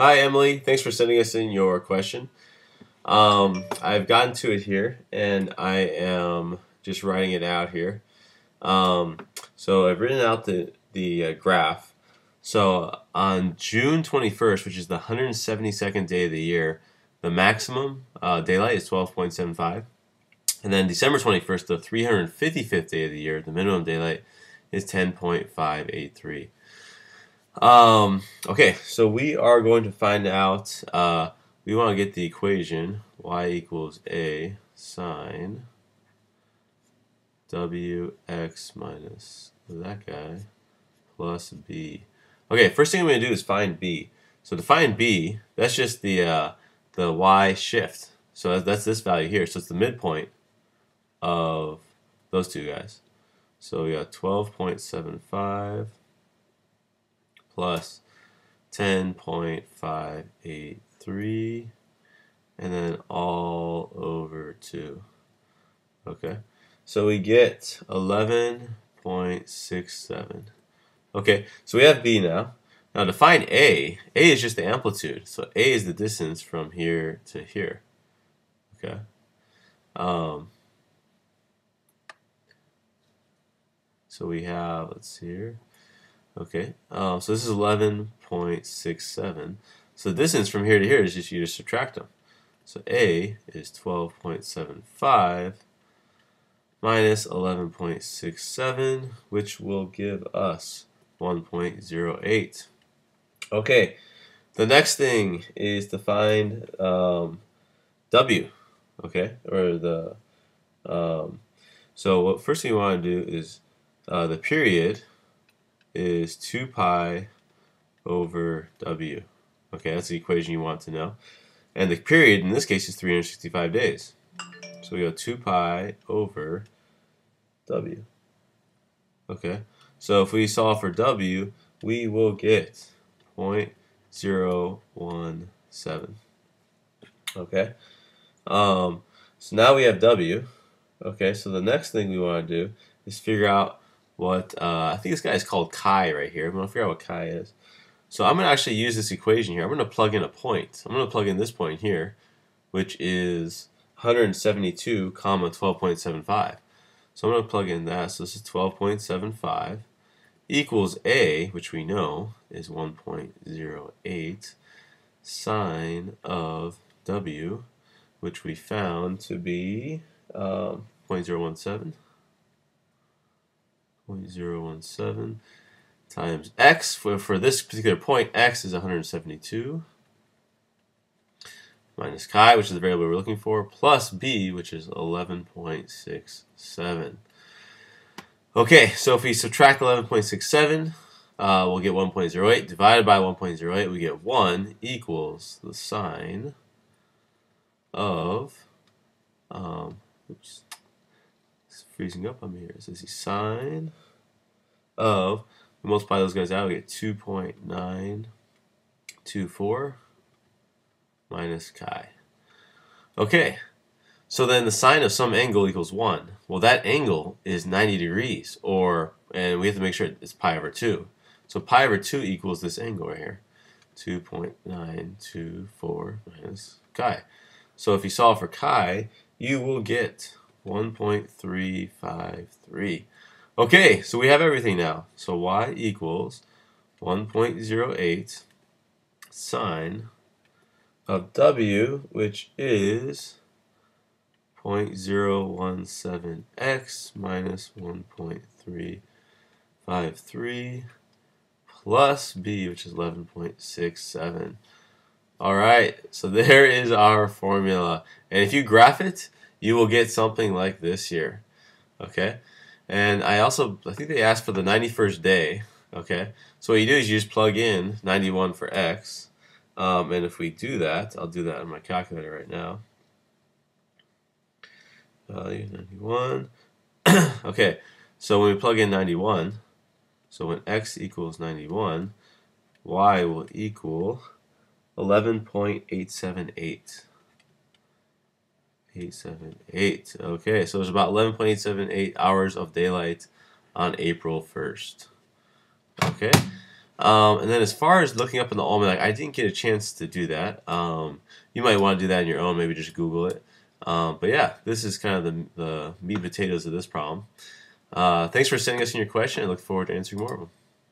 Hi, Emily. Thanks for sending us in your question. Um, I've gotten to it here, and I am just writing it out here. Um, so I've written out the, the uh, graph. So on June 21st, which is the 172nd day of the year, the maximum uh, daylight is 12.75. And then December 21st, the 355th day of the year, the minimum daylight is 10.583. Um, okay, so we are going to find out, uh, we want to get the equation y equals a sine wx minus that guy plus b. Okay, first thing I'm going to do is find b. So to find b, that's just the, uh, the y shift. So that's this value here. So it's the midpoint of those two guys. So we got 12.75 plus 10.583 and then all over 2. Okay, so we get 11.67. Okay, so we have B now. Now to find A, A is just the amplitude. So A is the distance from here to here. Okay. Um, so we have, let's see here. Okay, um, so this is 11.67. So the distance from here to here is just you just subtract them. So A is 12.75 minus 11.67, which will give us 1.08. Okay, the next thing is to find um, W, okay, or the, um, so what first thing you want to do is uh, the period is 2 pi over w. Okay, that's the equation you want to know. And the period in this case is 365 days. So we go 2 pi over w. Okay, so if we solve for w, we will get 0.017. Okay, um, so now we have w. Okay, so the next thing we want to do is figure out what uh, I think this guy is called chi right here. I'm to figure out what chi is. So I'm going to actually use this equation here. I'm going to plug in a point. I'm to plug in this point here, which is 172 comma 12.75. So I'm to plug in that. So this is 12.75 equals A, which we know is 1.08 sine of W, which we found to be um, 0.017. 0.017 times x. For, for this particular point, x is 172 minus chi, which is the variable we're looking for, plus b, which is 11.67. Okay, so if we subtract 11.67, uh, we'll get 1.08. Divided by 1.08, we get 1 equals the sine of, um, oops, freezing up on me here. So this is sine of, we multiply those guys out, we get 2.924 minus chi. Okay, so then the sine of some angle equals 1. Well, that angle is 90 degrees, or, and we have to make sure it's pi over 2. So pi over 2 equals this angle right here, 2.924 minus chi. So if you solve for chi, you will get 1.353. Okay, so we have everything now. So y equals 1.08 sine of w, which is 0.017x minus 1.353 plus b, which is 11.67. All right, so there is our formula. And if you graph it, you will get something like this here. Okay? And I also, I think they asked for the 91st day. Okay? So what you do is you just plug in 91 for x. Um, and if we do that, I'll do that on my calculator right now. Value 91. okay, so when we plug in 91, so when x equals 91, y will equal 11.878. 878. Okay, so it's about 11.878 hours of daylight on April 1st. Okay, Um, and then as far as looking up in the almanac, I didn't get a chance to do that. Um, you might want to do that on your own, maybe just Google it. Um, but yeah, this is kind of the, the meat and potatoes of this problem. Uh, thanks for sending us in your question. I look forward to answering more of them.